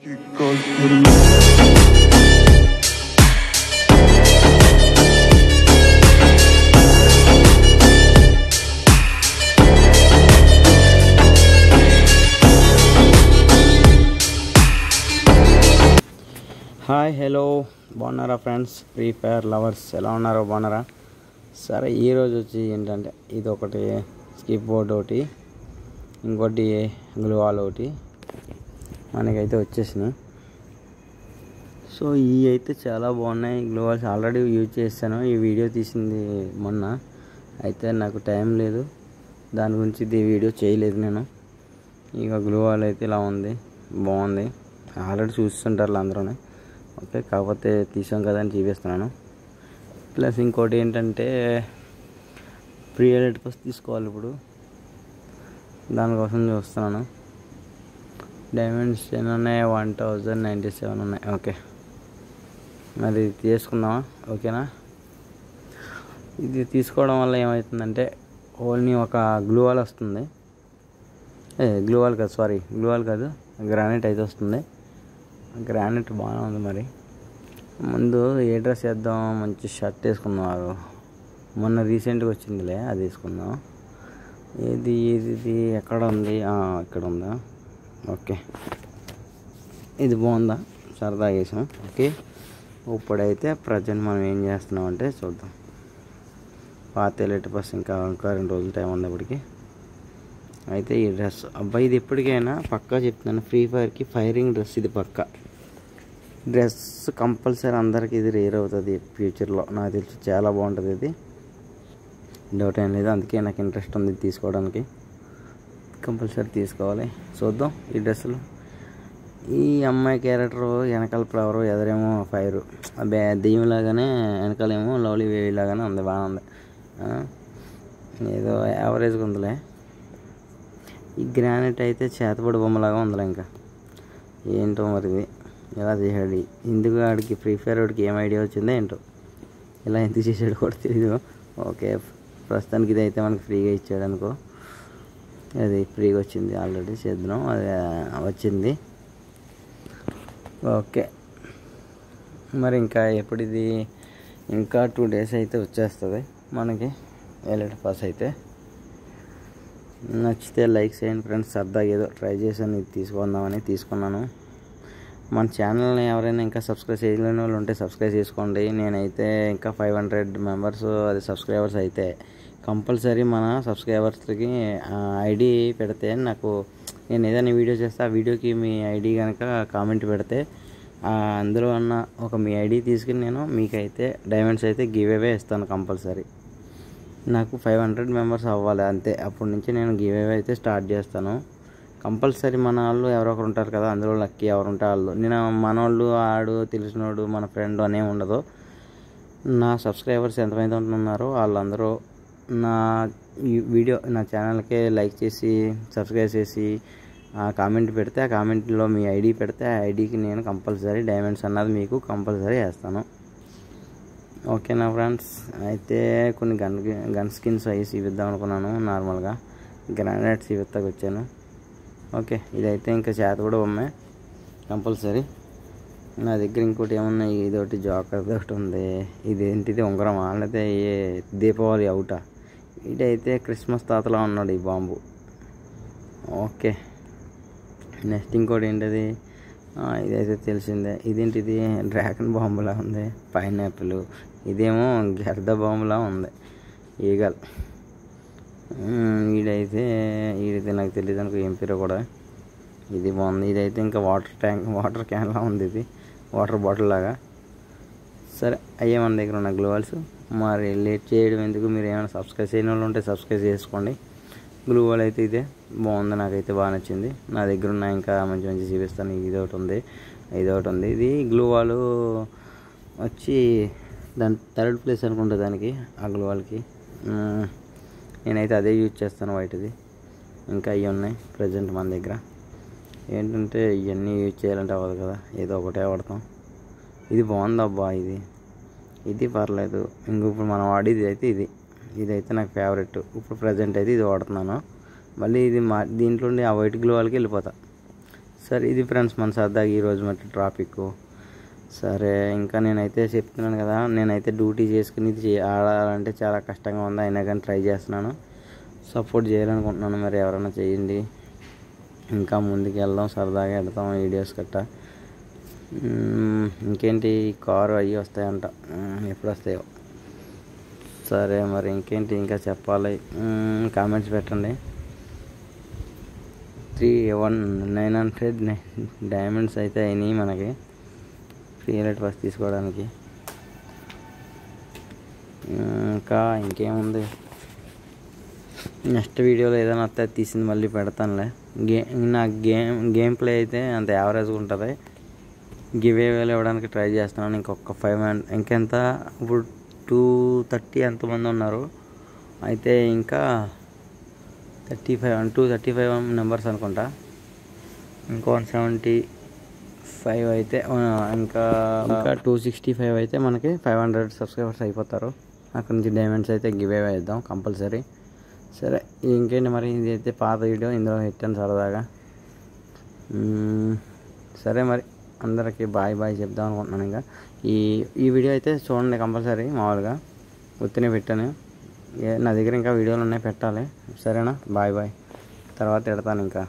Hi hello. బాగున్నారా friends? Free fire lovers ఎలా ఉన్నారో బాగున్నారా? సరే ఈరోజు వచ్చి ఏంటంటే ఇది ఒకటి స్కిప్ బోర్డ్ ఒకటి ఇంకోటి గ్లూవాల్ ఒకటి. మనకైతే వచ్చేసినాయి. సో ఇవి అయితే చాలా బాగున్నాయి. గ్లోవాల్స్ ఆల్రెడీ యూజ్ చేశాను ఈ వీడియో తీసింది మొన్న. అయితే నాకు టైం లేదు. దాని గురించి ఇది వీడియో చేయలేదు నేను. ఇక గ్లోవాల్ అయితే ఇలా ఉంది. బాగుంది. ఆల్రెడీ చూస్తుంటారు అందరూ ఓకే కాకపోతే తీసాం కదా అని చూపిస్తున్నాను. ప్లస్ ఇంకోటి ఏంటంటే ప్రీ ఎడిట్ తీసుకోవాలి ఇప్పుడు. దానికోసం చూస్తున్నాను. డైమండ్స్ ఎన్ని ఉన్నాయి వన్ థౌజండ్ నైంటీ సెవెన్ ఉన్నాయి. ఓకే. మరి తీసుకుందామా? ఓకేనా? ఇది తీసుకోవడం వల్ల ఏమవుతుందంటే ఓన్లీ ఒక గ్లూ వాల్ వస్తుంది. ఏ గ్లూవాల్ కాదు సారీ గ్లూ వాల్ కాదు గ్రానైట్ అయితే వస్తుంది. గ్రానైట్ బాగానే ఉంది మరి. ముందు ఏ డ్రెస్ వేద్దాం? మంచి షర్ట్ వేసుకుందాం మొన్న రీసెంట్గా వచ్చిందిలే అది వేసుకుందాం. ఏది ఏది ఇది ఎక్కడ ఉంది? ఇక్కడ ఉందా? ఓకే. ఇది బాగుందా? సరదాగా వేసాం ఓకే. ఇప్పుడైతే ప్రజెంట్ మనం ఏం చేస్తున్నాం అంటే చూద్దాం. పాత ఎలెట్ బస్ ఇంకా ఇంకా రెండు రోజులు టైం ఉంది ఇప్పటికి. అయితే ఈ డ్రెస్ అబ్బాయి ఇది ఎప్పటికైనా పక్కా చెప్తున్నాను ఫ్రీ ఫైర్కి ఫైరింగ్ డ్రెస్ ఇది పక్కా. డ్రెస్ కంపల్సరీ అందరికి ఇది రేర్ అవుతుంది ఫ్యూచర్లో. నాకు తెలిసి చాలా బాగుంటుంది ఇది. డౌట్ ఏం లేదు అందుకే నాకు ఇంట్రెస్ట్ ఉంది ఇది తీసుకోవడానికి. కంపల్సరీ తీసుకోవాలి. చూద్దాం ఈ డ్రెస్సులు. ఈ అమ్మాయి క్యారెక్టర్ వెనకాల ఫ్లవరు ఎదరేమో ఫైర్. అబ్బే దెయ్యంలాగానే వెనకాలేమో లవ్లీ వేలాగానే లాగానే ఉంది. బాగుంది ఏదో యావరేజ్గా ఉందిలే. ఈ గ్రానైట్ అయితే చేతపడి బొమ్మలాగా ఉందిలే ఇంకా. ఏంటో మరి ఇది? ఎలా చేశాడు? ఎందుకు ఆడికి ఫ్రీ ఫైర్ వాడికి ఏం ఐడియా వచ్చిందో ఏంటో? ఇలా ఎందుకు చేశాడు కూడా తెలియదు ఓకే ప్రస్తుతానికి ఇది అయితే మనకి ఫ్రీగా ఇచ్చాడు అనుకో. అది ఫ్రీగా వచ్చింది ఆల్రెడీ చేద్దాం. అది వచ్చింది. ఓకే. మరి ఇంకా ఎప్పుడు ఇది ఇంకా టూ డేస్ అయితే వచ్చేస్తుంది మనకి. ఎలర్ట్ పాస్ అయితే. నచ్చితే లైక్ చేయండి ఫ్రెండ్స్. సరదాగా ఏదో ట్రై చేశాను ఇది తీసుకుందామని తీసుకున్నాను. మన ఛానల్ని ఎవరైనా ఇంకా సబ్స్క్రైబ్ చేయలేని వాళ్ళు ఉంటే సబ్స్క్రైబ్ చేసుకోండి. నేనైతే ఇంకా ఫైవ్ హండ్రెడ్ మెంబర్స్ అది సబ్స్క్రైబర్స్ అయితే కంపల్సరీ మన సబ్స్క్రైబర్స్కి ఐడి పెడితే నాకు నేను ఏదైనా వీడియో చేస్తే ఆ వీడియోకి మీ ఐడి కనుక కామెంట్ పెడితే అందులో ఉన్న ఒక మీ ఐడి తీసుకుని నేను మీకైతే డైమండ్స్ అయితే గివ్ అవే ఇస్తాను కంపల్సరీ. నాకు ఫైవ్ హండ్రెడ్ మెంబర్స్ అవ్వాలి అంతే. అప్పటి నుంచి నేను గివ్ అవే అయితే స్టార్ట్ చేస్తాను. కంపల్సరీ మన వాళ్ళు ఎవరో ఒకరు ఉంటారు కదా అందులో లక్కీ ఎవరు ఉంటే వాళ్ళు. నేను మనోళ్ళు ఆడు తెలిసినోడు మన ఫ్రెండ్ అనే ఉండదు. నా సబ్స్క్రైబర్స్ ఎంతమంది ఉంటున్నారో వాళ్ళందరూ నా వీడియో నా ఛానల్కే లైక్ చేసి సబ్స్క్రైబ్ చేసి ఆ కామెంట్ పెడితే ఆ కామెంట్లో మీ ఐడి పెడితే ఆ ఐడికి నేను కంపల్సరీ డైమండ్స్ అన్నది మీకు కంపల్సరీ వేస్తాను. ఓకేనా ఫ్రెండ్స్? అయితే కొన్ని గన్ గన్ స్కిన్స్ అవి చూపిద్దాం అనుకున్నాను నార్మల్గా. గ్రానైట్స్ చూపిస్తాకి వచ్చాను. ఓకే ఇదైతే ఇంకా చేత కూడా బొమ్మే కంపల్సరీ. నా దగ్గర ఇంకోటి ఏమన్నా ఇదొకటి జాకర్ ఒకటి ఉంది. ఇదేంటిది? ఉంగరం. లేకపోతే దీపావళి అవుటా. ఇదైతే క్రిస్మస్ తాతలా ఉన్నాడు ఈ బాంబు. ఓకే. నెక్స్ట్ ఇంకోటి ఏంటది? ఇదైతే తెలిసిందే. ఇదేంటిది? డ్రాగన్ బాంబులా ఉంది. పైనాపిల్. ఇదేమో గెర్ద బాంబులా ఉంది. ఈగల్. ఈడైతే ఈడైతే నాకు తెలియదు అనుకో ఏం పేరు కూడా. ఇది బాగుంది. ఇదైతే ఇంకా వాటర్ ట్యాంక్ వాటర్ క్యాన్లా ఉంది ఇది. వాటర్ బాటిల్ లాగా. సరే అయ్యే మన దగ్గర ఉన్న గ్లోవల్స్. మరి లేట్ చేయడం ఎందుకు? మీరు ఏమైనా సబ్స్క్రైబ్ చేయని వాళ్ళు ఉంటే సబ్స్క్రైబ్ చేసుకోండి. గ్లూ వాల్ అయితే ఇదే. బాగుంది. నాకైతే బాగా నచ్చింది. నా దగ్గర ఉన్న ఇంకా మంచి మంచి చూపిస్తాను. ఇది ఒకటి ఉంది. ఇది ఒకటి ఉంది. ఇది గ్లూ వాల్ వచ్చి దాని థర్డ్ ప్లేస్ అనుకుంటా దానికి. ఆ గ్లూ వాల్కి నేనైతే అదే యూజ్ చేస్తాను వైట్ది ఇంకా ఇవి ఉన్నాయి ప్రజెంట్ మన దగ్గర. ఏంటంటే ఇవన్నీ యూజ్ చేయాలంటే అవ్వదు కదా. ఏదో ఒకటే వాడతాం. ఇది బాగుంది అబ్బా ఇది. ఇది పర్లేదు. ఇంక ఇప్పుడు మనం వాడేది అయితే ఇది. ఇదైతే నాకు ఫేవరెట్ ఇప్పుడు ప్రజెంట్ అయితే ఇది వాడుతున్నాను. మళ్ళీ ఇది మా దీంట్లో ఆ వైట్ గ్లో వాళ్ళకి వెళ్ళిపోతా. సరే ఇది ఫ్రెండ్స్ మన సరదాగా ఈరోజు మట్టి ట్రాఫిక్ సరే ఇంకా నేనైతే చెప్తున్నాను కదా నేనైతే డ్యూటీ చేసుకుని ఇది ఆడాలంటే చాలా కష్టంగా ఉంది. అయినా కానీ ట్రై చేస్తున్నాను. సపోర్ట్ చేయాలనుకుంటున్నాను. మరి ఎవరైనా చేయండి. ఇంకా ముందుకు వెళ్దాం సరదాగా వెళ్తాం వీడియోస్ గట్ట. ఇంకేంటి కారు అవి వస్తాయంట. ఎప్పుడు వస్తాయో సరే మరి ఇంకేంటి ఇంకా చెప్పాలి. కామెంట్స్ పెట్టండి. Three one nine hundred diamonds అయితే అయినాయి మనకి. ఫ్రీ లైట్ ఫస్ట్ తీసుకోవడానికి. ఇంకా ఇంకేముంది? నెక్స్ట్ వీడియోలో ఏదైనా వస్తే తీసింది మళ్ళీ పెడతానులే. గే నా గేమ్ గేమ్ ప్లే అయితే అంత యావరేజ్గా ఉంటుంది. గివేవేలు ఇవ్వడానికి ట్రై చేస్తున్నాను. ఇంకొక ఫైవ్ హండ్రెడ్ ఇంకెంత? ఇప్పుడు టూ థర్టీ ఎంతమంది ఉన్నారు? అయితే ఇంకా thirty five two thirty five numbers అనుకుంటా. ఇంకో వన్ సెవెంటీ ఫైవ్ అయితే ఇంకా ఇంకా టూ సిక్స్టీ ఫైవ్ అయితే మనకి ఫైవ్ హండ్రెడ్ సబ్స్క్రైబర్స్ అయిపోతారు. అక్కడ నుంచి డైమండ్స్ అయితే గివ్ అవే ఇద్దాం కంపల్సరీ సరే ఇంకేంటి మరి? ఇది అయితే పాత వీడియో ఇందులో పెట్టాను సరదాగా. సరే మరి. అందరికీ బాయ్ బాయ్ చెప్దాం అనుకుంటున్నాను ఇంకా. ఈ ఈ వీడియో అయితే చూడండి కంపల్సరీ మామూలుగా. ఉత్తినే పెట్టాను. నా దగ్గర ఇంకా వీడియోలు ఉన్నాయి పెట్టాలి. సరేనా? Bye bye. తర్వాత పెడతాను ఇంకా.